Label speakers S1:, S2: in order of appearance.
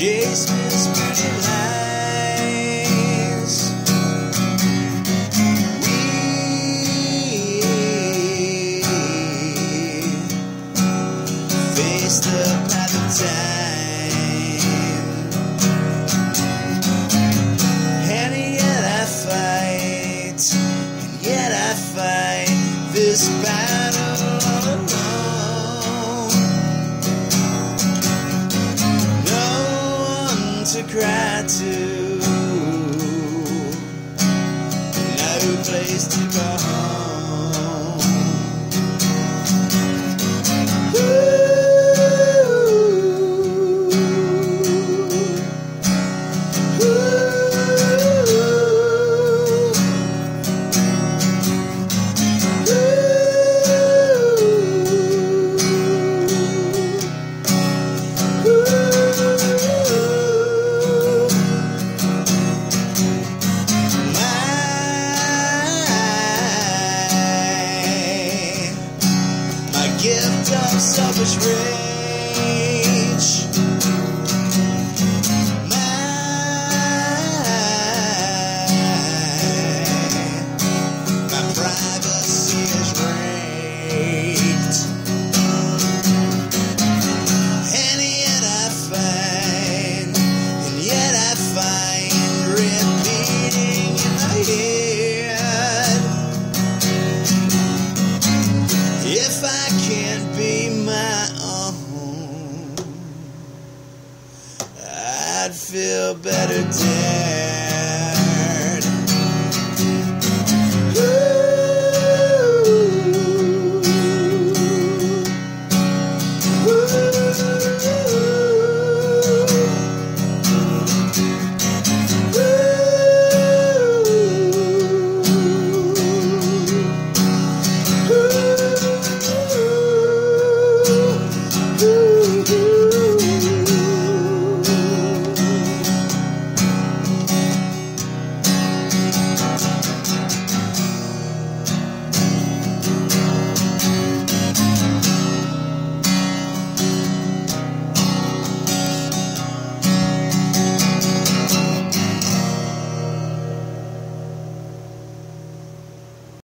S1: Chase Miss Pretty Lies. We faced up at the time. And yet I fight, and yet I fight this battle alone. cry to. No place to go home. Ooh. Ooh. is real. a better day.